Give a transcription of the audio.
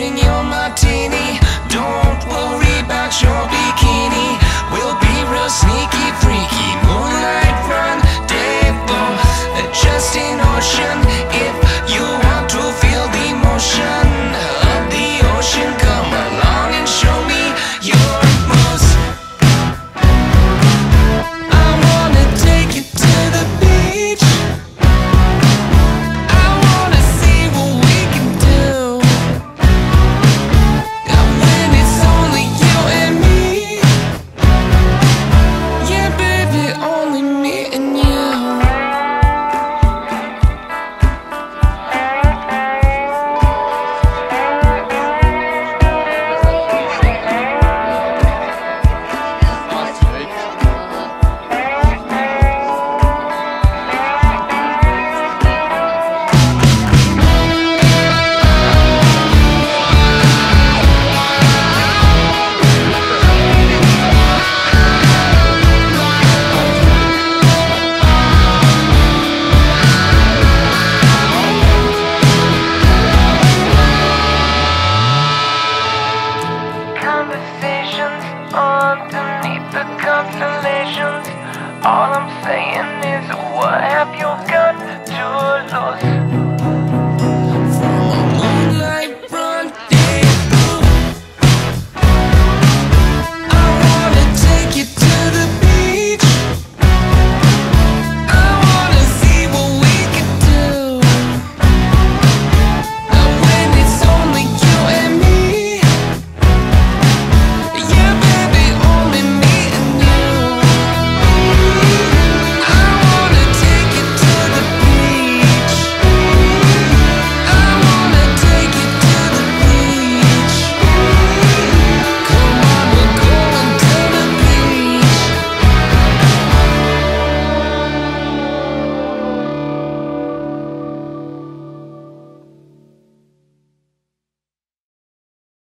Bring your martini. underneath the constellations. All I'm